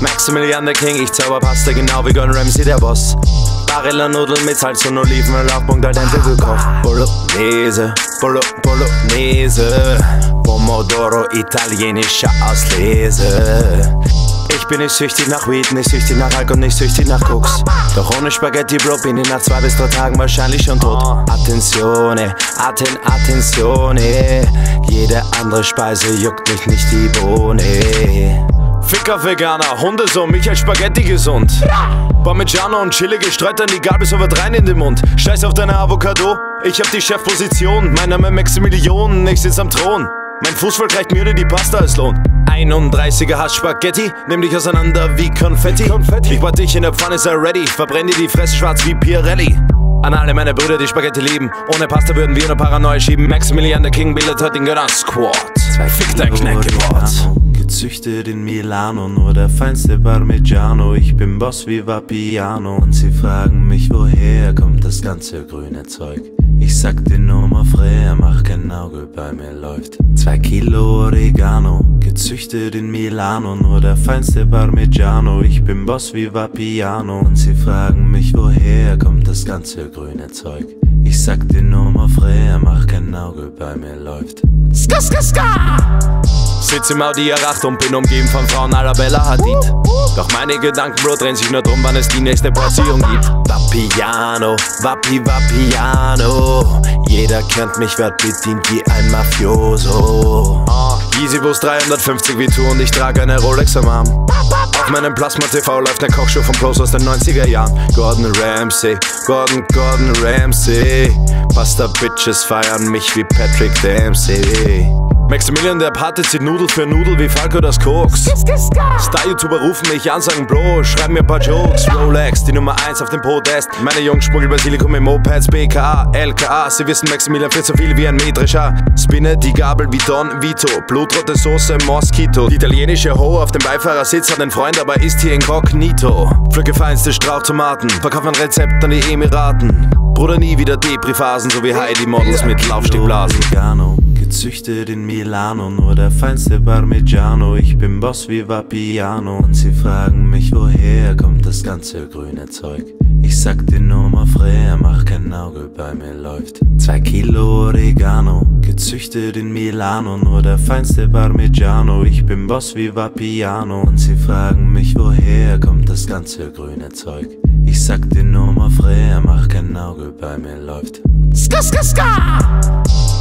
Maximilian der King, ich zauber Pasta genau wie Gordon Ramsay der Boss. Barilla Nudeln mit Salz und Oliven, Laufpunkt dente gekocht. Bolognese, Bolo, Bolognese, Pomodoro, italienischer Auslese. Ich bin nicht süchtig nach Weed, nicht süchtig nach Alkohol, nicht süchtig nach Koks. Doch ohne Spaghetti, Bro, bin ich nach zwei bis drei Tagen wahrscheinlich schon tot. Attenzione, Atten, Attenzione. Jede andere Speise juckt mich nicht die Bohne. Ficker Veganer, Hunde so, Michael Spaghetti gesund. Parmigiano und chillige Streiter, die Gabel so weit rein in den Mund. Scheiß auf deine Avocado, ich hab die Chefposition. Mein Name Maximilian, ich sitz am Thron. Mein Fußvolk reicht mir die Pasta als Lohn. 31er Hass Spaghetti, nimm dich auseinander wie Konfetti. Konfetti. Ich brat dich in der Pfanne, sei ready, verbrenn dir die Fresse schwarz wie Pirelli. An alle meine Brüder, die Spaghetti lieben, ohne Pasta würden wir nur Paranoia schieben. Maximilian der King bildet heute den Gönner Squad. Zwei Fick dein Knäckewort. Gezüchtet in Milano, nur der feinste Parmigiano. Ich bin Boss wie Vapiano. Und sie fragen mich, woher kommt das ganze grüne Zeug? Ich sag dir nur mal frei, mach kein Auge, bei mir läuft. Zwei Kilo Oregano, gezüchtet in Milano, nur der feinste Parmigiano. Ich bin Boss wie Vapiano. Und sie fragen mich, woher kommt das ganze grüne Zeug? Ich sag dir nur mal frei, mach kein Auge, bei mir läuft. Ska, ska, ska! Sitz im Audi R8 und bin umgeben von Frauen aller Bella Hadid. Doch meine Gedanken, Bro, drehen sich nur drum, wann es die nächste Portion gibt. Vapiano, Vapi, Vapiano. Jeder kennt mich, werd bedient wie ein Mafioso. Easy Bus 350 wie Tour und ich trage eine Rolex am Arm. Auf meinem Plasma TV läuft eine Kochshow von Pros aus den 90er Jahren. Gordon Ramsay, Gordon, Gordon Ramsay. Pasta Bitches feiern mich wie Patrick Dempsey. Maximilian der Pate zieht Nudel für Nudel wie Falco das Koks. Star-YouTuber rufen mich an, sagen Bro, schreib mir ein paar Jokes. Rolex, die Nummer 1 auf dem Podest. Meine Jungs schmuggeln Basilikum im Mopeds, BKA, LKA. Sie wissen, Maximilian fährt so viel wie ein metrischer. Spinne die Gabel wie Don Vito. Blutrote Soße, Moskito. Die italienische Ho auf dem Beifahrersitz hat einen Freund, aber ist hier inkognito. Pflücke feinste Strauchtomaten, verkauf ein Rezept an die Emiraten. Bruder, nie wieder Depri-Phasen, so wie Heidi Models mit Laufstickblasen. Gezüchtet in Milano, nur der feinste Parmigiano. Ich bin Boss wie Vapiano. Und sie fragen mich, woher kommt das ganze grüne Zeug? Ich sag dir nur mal frei, mach kein Auge, bei mir läuft. Zwei Kilo Oregano, gezüchtet in Milano, nur der feinste Parmigiano. Ich bin Boss wie Vapiano. Und sie fragen mich, woher kommt das ganze grüne Zeug? Ich sag dir nur mal frei, mach kein Auge, bei mir läuft. Ska, ska, ska!